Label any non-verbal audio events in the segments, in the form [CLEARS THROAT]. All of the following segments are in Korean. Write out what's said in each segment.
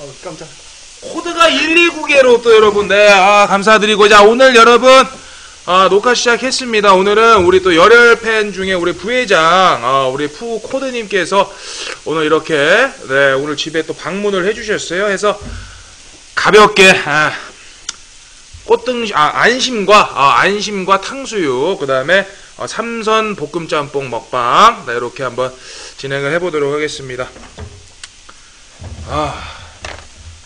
어, 깜짝. 코드가 129개로 또 여러분 네 아, 감사드리고 자 오늘 여러분 아, 녹화 시작했습니다. 오늘은 우리 또 열혈 팬 중에 우리 부회장 아, 우리 푸 코드님께서 오늘 이렇게 네 오늘 집에 또 방문을 해주셨어요. 해서 가볍게 아, 꽃등 아, 안심과 아, 안심과 탕수육 그 다음에 어, 삼선 볶음 짬뽕 먹방 네, 이렇게 한번 진행을 해보도록 하겠습니다. 아.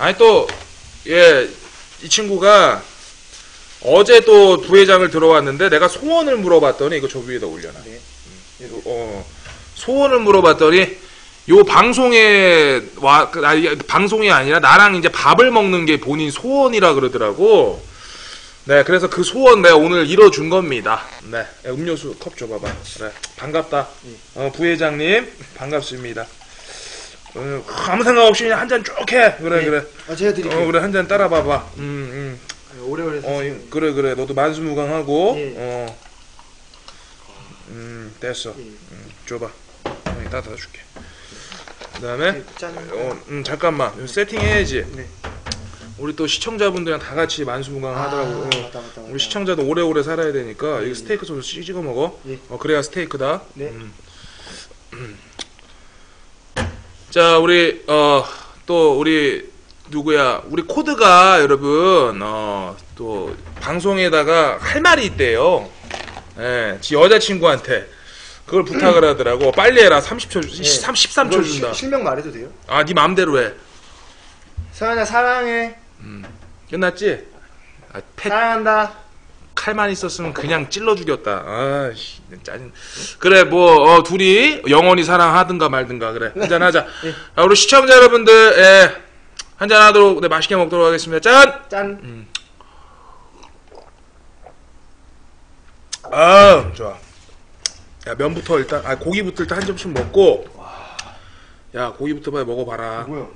아니 또 예 이 친구가 어제 또 부회장을 들어왔는데 내가 소원을 물어봤더니 이거 저 위에다 올려놔. 네. 음, 어, 소원을 물어봤더니 요 방송에 와 그, 아니, 방송이 아니라 나랑 이제 밥을 먹는 게 본인 소원이라 그러더라고. 네, 그래서 그 소원 내가 오늘 이뤄준 겁니다. 네, 음료수 컵 줘봐봐. 그래, 반갑다. 어, 부회장님 반갑습니다. 어, 아무 생각 없이 그냥 한 잔 쭉 해. 그래, 네. 그래. 아, 제가 드릴게요. 어 그래 한 잔 따라 봐봐. 음 음. 오래오래 어 사세요. 이- 그래 그래 너도 만수무강하고 예. 어. 음 됐어. 예. 음, 줘봐. 형이 따뜻해 줄게. 그다음에 네, 짠. 어 음, 잠깐만 이거 세팅해야지. 네. 우리 또 시청자분들이랑 다 같이 만수무강 하더라고. 아, 어. 맞다, 맞다, 맞다. 우리 시청자도 오래오래 살아야 되니까 예, 이거 스테이크 소스 찍어 먹어. 예. 어 그래야 스테이크다. 네. 음. 자, 우리 어 또 우리 누구야? 우리 코드가 여러분 어 또 방송에다가 할 말이 있대요. 예, 지 여자친구한테 그걸 부탁을 하더라고. [CLEARS THROAT] 빨리 해라. 30초, 네. 3, 13초 이거 준다. 시- 실명 말해도 돼요? 아, 네 마음대로 해. 서연아 사랑해. 끝났지? 아, 패, 사랑한다. 칼만 있었으면 그냥 찔러 죽였다. 아씨, 짜증. 그래, 뭐, 어, 둘이 영원히 사랑하든가 말든가, 그래. 한잔하자. 예. 자, 우리 시청자 여러분들, 예, 한잔하도록, 네, 맛있게 먹도록 하겠습니다. 짠! 짠. 아, 좋아. 야, 면부터 일단, 아, 고기부터 일단 한 점씩 먹고, 야, 고기부터 빨리 먹어봐라. 뭐야?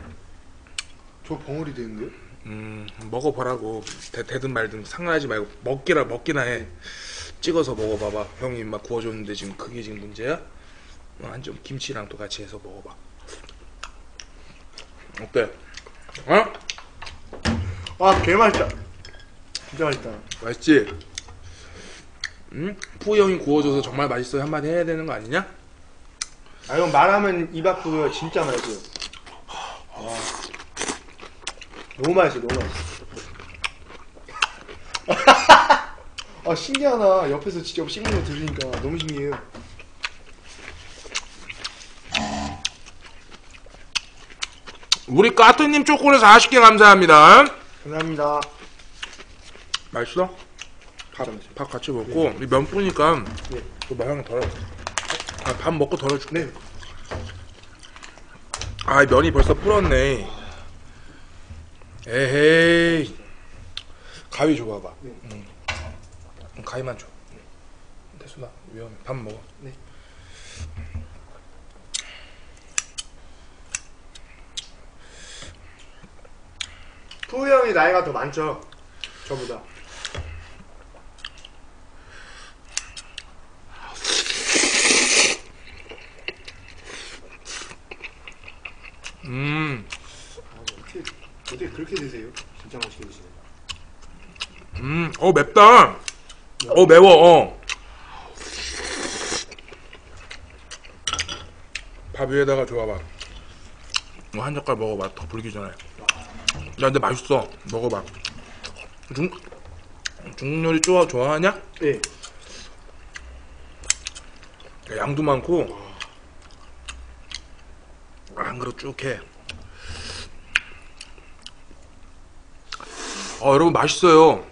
저 벙어리 되는데? 음, 먹어보라고. 대, 되든 말든 상관하지 말고, 먹기라, 먹기나 해. 찍어서 먹어봐봐. 형이 막 구워줬는데 지금 그게 지금 문제야? 어, 한점 김치랑 또 같이 해서 먹어봐. 어때? 어? 아, 개 맛있다. 진짜 맛있다. 맛있지? 응? 푸 형이 구워줘서 정말 맛있어요. 한마디 해야 되는 거 아니냐? 아, 이건 말하면 입 아프고요. 진짜 맛있어요. 와. 너무 맛있어, 너무 맛있어. [LAUGHS] 아, 신기하다. 옆에서 직접 씹는 거 들으니까 너무 신기해요. 우리 까뚜님 초콜릿 40개 감사합니다. 감사합니다. 맛있어? 밥. 밥 같이 먹고 이 면 뿌니까 네. 그맛 향이 덜어. 아, 밥 먹고 덜어줄게. 네. 아, 이 면이 벌써 불었네. 에헤이. 가위 줘봐봐. 네. 응. 가위만 줘. 됐어, 나 위험해. 밥 먹어. 네. 푸우 형이 나이가 더 많죠? 저보다. 음, 아, 어떻게, 그렇게 드세요? 진짜 맛있게 드시네. 음, 어 맵다. 어 매워. 어. 밥 위에다가 줘봐봐. 이거 한 젓갈 먹어봐. 더 불기 전에. 야, 근데 맛있어. 먹어봐. 중 중국 요리 좋아 좋아하냐? 네. 양도 많고 안 그릇 쭉 해. 어 여러분 맛있어요.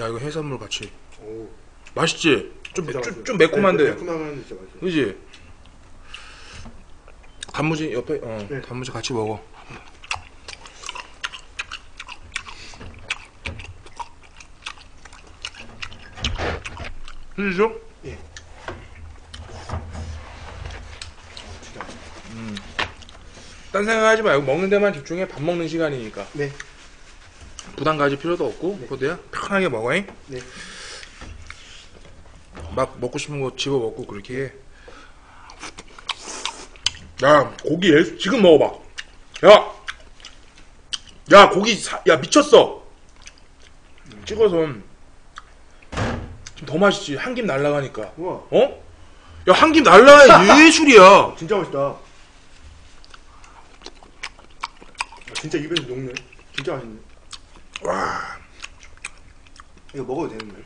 야 이거 해산물 같이 오. 맛있지? 좀, 좀. 좀 매콤한데 네, 매콤하면 진짜 맛있어요. 그지? 단무지 옆에 어 네. 단무지 같이 먹어. 그죠? 예. 진짜 맛있어요. 딴 생각하지 말고 먹는 데만 집중해. 밥 먹는 시간이니까 네. 부담 가질 필요도 없고 네. 코드야 편하게 먹어 잉. 네. 막 먹고 싶은 거 집어 먹고 그렇게 해. 야 고기 예- 지금 먹어봐. 야, 야 고기 사- 야 미쳤어. 찍어서 좀더 맛있지. 한 김 날라가니까. 우와, 어? 야 한 김 날라가 [LAUGHS] 예술이야. 진짜 맛있다. 아, 진짜 입에서 녹네. 진짜 맛있네. 와. 이거 먹어도 되는 거예요?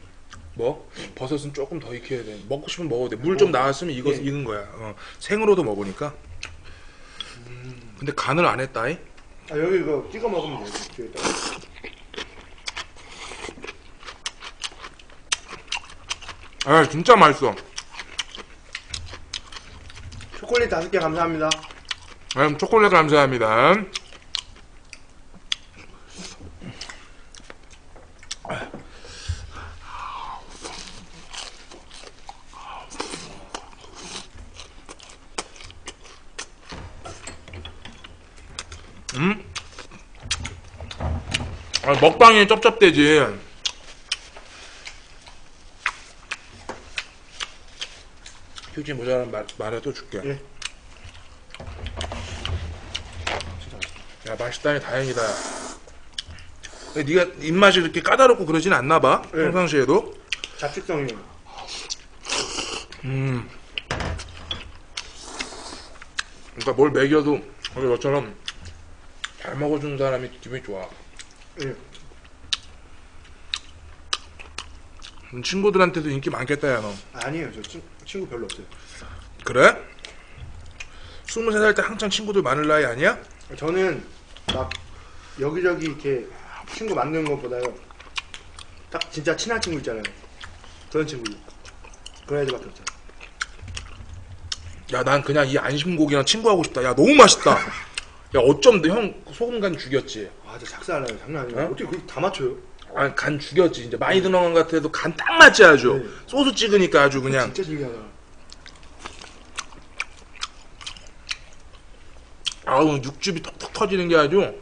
뭐? 버섯은 조금 더 익혀야 돼. 먹고 싶으면 먹어도 돼. 물 좀 나왔으면 익어 예. 익은 거야. 어. 생으로도 먹으니까. 근데 간을 안 했다이. 아 여기 이거 찍어 먹으면 돼요. 뒤에다. 아 진짜 맛있어. 초콜릿 다섯 개 감사합니다. 음, 초콜릿 감사합니다. 아, 먹방이 쩝쩝대지. 휴지 모자란 말, 말해도 줄게. 예. 야 맛있다니 다행이다. 근데 네가 입맛이 그렇게 까다롭고 그러진 않나 봐. 네. 평상시에도. 잡식성이에요. 음. 그러니까 뭘 먹여도 우리 너처럼 잘 먹어주는 사람이 기분이 좋아. 예. 음, 친구들한테도 인기 많겠다 야 너. 아니에요. 저 친, 친구 별로 없어요. 그래? 23살 때 한창 친구들 많을 나이 아니야? 저는 막 여기저기 이렇게 친구 만드는 것보다요. 딱 진짜 친한 친구 있잖아요. 그런 친구. 그런 애들밖에 없어요. 야난 그냥 이 안심고기랑 친구하고 싶다. 야 너무 맛있다. 야 어쩜 형 소금 간 죽였지. 아, 저 작살나요. 장난 아니에요. 어? 어? 떻게 그렇게 다 맞춰요? 아, 간 죽였지. 이제 많이 들어간 것 같아도 간 딱 맞지 아주. 네. 소스 찍으니까 아주 그냥. 진짜 신기하다. 아우 육즙이 톡톡 터지는 게 아주.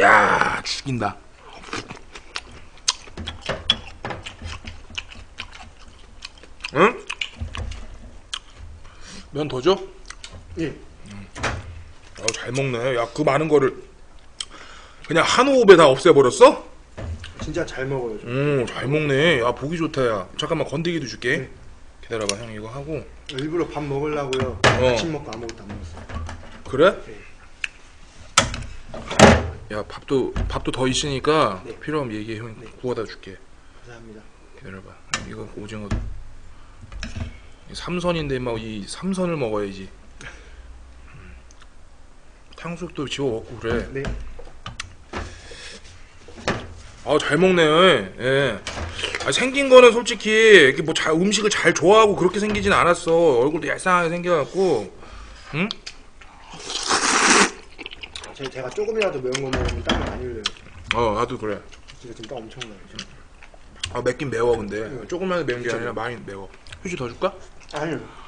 야 죽인다. 응? 면 더 줘? 예. 아, 잘 먹네. 야, 그 많은 거를 그냥 한 호흡에 다 없애버렸어? 진짜 잘 먹어요. 저. 음, 잘 먹네. 야, 보기 좋다, 야. 잠깐만, 건더기도 줄게. 네. 기다려봐, 형, 이거 하고. 일부러 밥 먹으려고요. 어. 아침 먹고 아무것도 안 먹었어요. 그래? 네. 야, 밥도, 밥도 더 있으니까 네. 필요하면 얘기해, 형. 네. 구워다 줄게. 감사합니다. 기다려봐. 이거 오징어도. 이 삼선인데, 막, 이 삼선을 먹어야지. 음. 탕수육도 집어 먹고 그래. 네. 아, 잘 먹네. 예. 아, 생긴 거는 솔직히 이렇게 뭐 잘, 음식을 잘 좋아하고 그렇게 생기진 않았어. 얼굴도 얄쌍하게 생겨갖고. 응? 제, 제가 조금이라도 매운 거 먹으면 땀을 많이 흘려요. 어, 나도 그래. 진짜 지금 땀 엄청 나요. 지금. 아, 맵긴 매워, 근데. 응. 조금만 매운 게 아니라 많이 매워. 휴지 더 줄까? 아니요.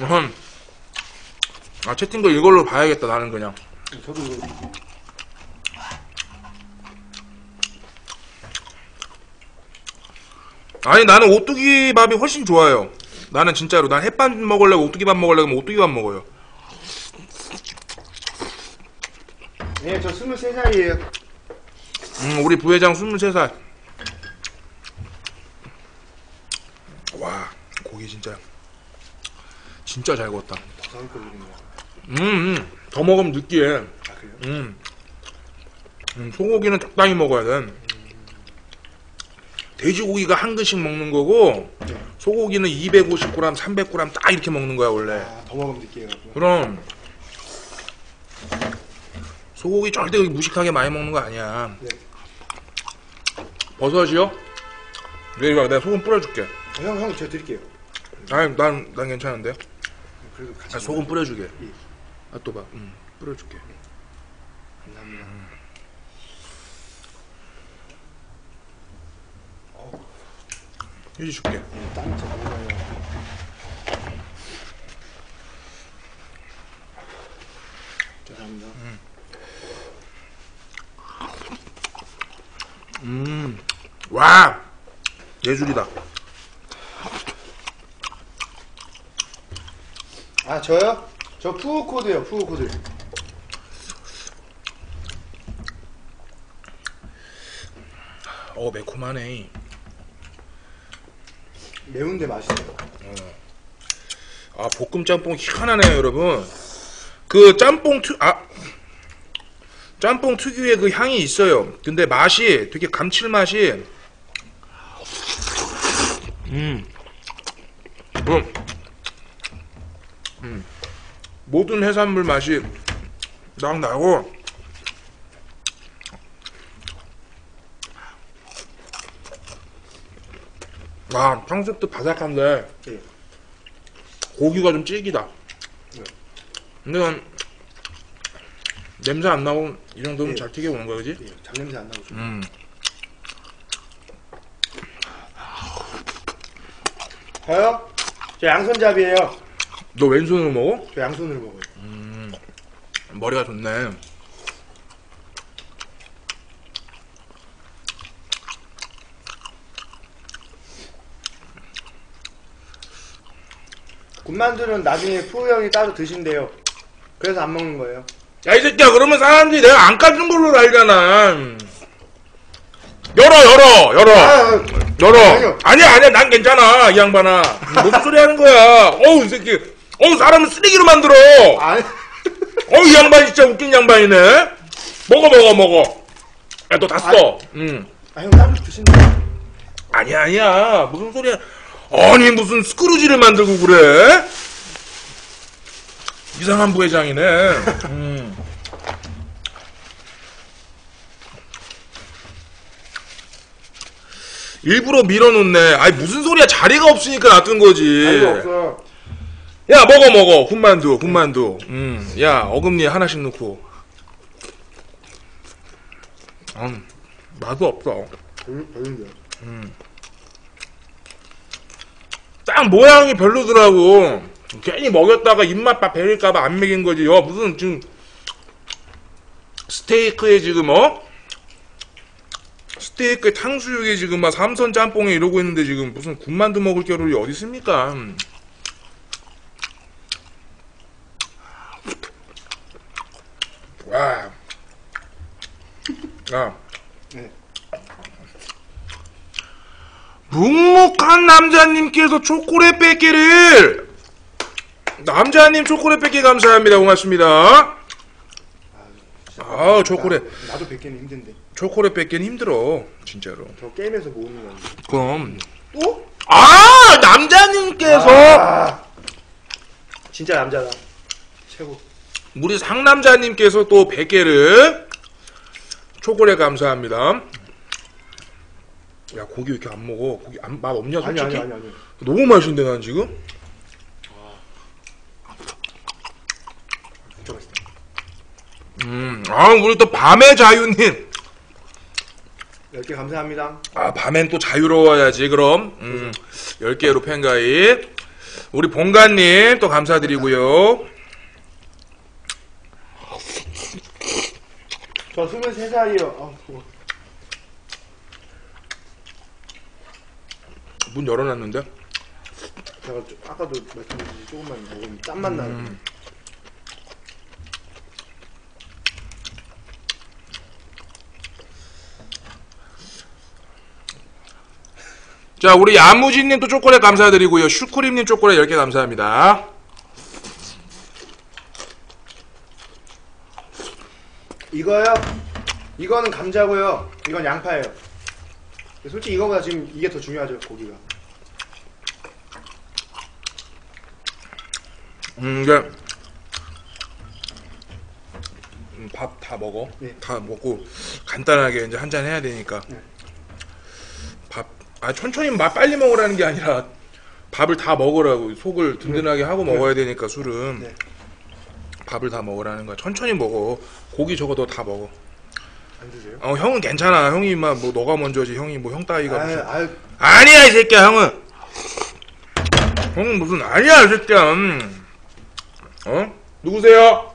음. 아, 채팅도 이걸로 봐야겠다, 나는 그냥. 저도 이거 아니, 나는 오뚜기 밥이 훨씬 좋아요. 나는 진짜로. 난 햇밥 먹으려고 오뚜기 밥 먹으려고 하면 오뚜기 밥 먹어요. 네, 저 23살이에요. 음, 우리 부회장 23살. 와, 고기 진짜. 진짜 잘 구웠다. 음, 음, 더 먹으면 느끼해. 아? 음. 음, 소고기는 적당히 먹어야 돼. 돼지고기가 한 그릇씩 먹는 거고, 네. 소고기는 250g, 300g 딱 이렇게 먹는 거야, 원래. 아, 더 먹으면 느끼해요. 그럼. 소고기 절대 무식하게 많이 먹는 거 아니야. 네. 버섯이요? 네, 이거 내가 소금 뿌려줄게. 아, 형, 형, 제가 드릴게요. 아니, 난, 난 괜찮은데. 그래도 같이. 아, 소금 뿌려주게. 예. 아, 또 봐. 음, 뿌려줄게. 감사합니다. 휴지 줄게. 네, 땀이 많이 나요. 죄송합니다. 음, 와, 예술이다. 아 저요? 저 푸우코드요 푸우코드 어, 매콤하네. 매운데 맛있어요 아, 볶음 짬뽕 희한하네요, 여러분. 그 짬뽕 특, 아, 짬뽕 특유의 그 향이 있어요. 근데 맛이 되게 감칠맛이, 음, 음, 음. 모든 해산물 맛이 딱 나고, 아, 탕수육도 바삭한데, 예. 고기가 좀 질기다. 네. 근데 난 냄새 안 나고 이 정도면 네. 잘 튀겨 오는 거야, 그지? 예, 잡냄새 안 나고 좀 음. 저요? 저 양손잡이에요 너 왼손으로 먹어? 저 양손으로 먹어요 머리가 좋네. 군만두는 나중에 푸우 형이 따로 드신대요 그래서 안 먹는 거예요 야, 이 새끼야, 그러면 사람들이 내가 안 까준 걸로 알잖아. 열어, 열어, 열어. 아, 열어. 아니요. 아니야, 아니야, 난 괜찮아, 이 양반아. 무슨 소리 하는 거야. 어우, 이 새끼. 어우, 사람을 쓰레기로 만들어. 아, 어우, 이 양반 진짜 웃긴 양반이네. 먹어, 먹어, 먹어. 야, 너 다 써. 응. 아, 형 따로 드신대 아니야 아니야 무슨 소리야 아니 무슨 스크루지를 만들고 그래 이상한 부회장이네 음. 일부러 밀어놓네 아니 무슨 소리야 자리가 없으니까 놔둔 거지 아이고 없어 야 먹어 먹어 군만두 군만두 음야 어금니에 하나씩 넣고 음, 맛도 없어 별- 별론데요 딱 모양이 별로더라고. 괜히 먹였다가 입맛 다 배릴까봐 안 먹인 거지. 야, 무슨 지금 스테이크에 지금 어? 스테이크에 탕수육에 지금 막 삼선 짬뽕에 이러고 있는데 지금 무슨 군만두 먹을 겨를이 어디 있습니까? 음. 와. 야. 네. 묵묵한 남자님께서 초콜릿 뺏기를. 남자님 초콜릿 뺏기 감사합니다. 고맙습니다. 아 초콜릿. 나, 나도 뵙기는 힘든데. 초콜릿 뺏기는 힘들어 진짜로. 저 게임에서 모으는 건데 그럼. 또? 아 남자님께서. 아, 진짜 남자다. 최고. 우리 상남자님께서 또 100개를 초콜릿 감사합니다 야 고기 왜 이렇게 안 먹어 고기 안, 맛 없냐 아니 솔직히 아니 아니 아니 너무 맛있는데 난 지금 진짜 맛있다 음, 아, 우리 또 밤의 자유님. 10개 감사합니다 아, 밤엔 또 자유로워야지, 그럼. 음, 10개로 팬가입. 우리 본가님 또 감사드리고요. 저 23살이요 아, 그거. 문 열어놨는데? 제가 좀- 아까도 말씀드렸듯이 조금만 먹으면 땀만 나는 음. 자, 우리 야무진님 또 초콜릿 감사드리고요. 슈크림님 초콜릿 10개 감사합니다. 이거요? 이거는 감자고요 이건 양파예요 솔직히 이거보다 지금 이게 더 중요하죠 고기가 음, 이게 음, 밥다 먹어. 네. 다 먹고 간단하게 이제 한 잔 해야 되니까. 네. 밥, 아 천천히 마 빨리 먹으라는 게 아니라 밥을 다 먹으라고 속을 든든하게 하고 네. 먹어야 되니까 술은 네. 밥을 다 먹으라는 거야. 천천히 먹어. 고기 너다 먹어. 안 드세요? 어 형은 괜찮아. 형이 막 뭐 너가 먼저지. 형이 뭐 형 따위가 무슨 아유, 아니야 이 새끼야 형은 형은 무슨 아니야 이 새끼야 음. 어 누구세요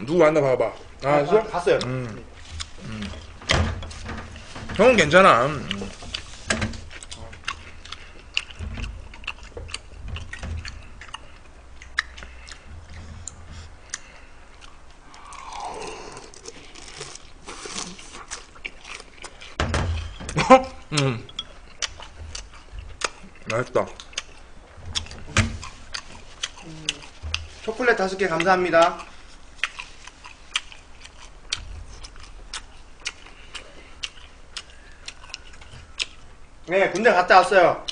누구 왔나 봐봐 아 아, 있어 봤어요 음. 형은 괜찮아. 음. 음. 맛있다. 초콜릿 다섯 개 감사합니다. 네, 군대 갔다 왔어요.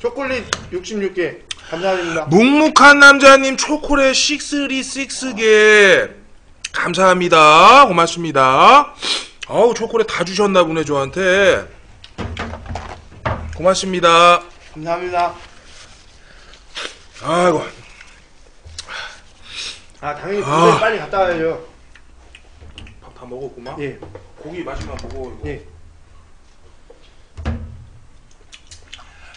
초콜릿 66개 감사드립니다. 묵묵한 남자님 초콜릿 636개 감사합니다. 고맙습니다. 아우 초콜릿 다 주셨나 보네 저한테. 고맙습니다. 감사합니다. 아이고 아, 당연히 군대 아. 빨리 갔다 와야죠. 밥 다 먹었구만. 예, 고기 마지막 먹어. 이거. 예.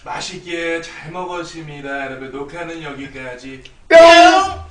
맛있게 잘 먹었습니다. 여러분 녹화는 여기까지. 뿅!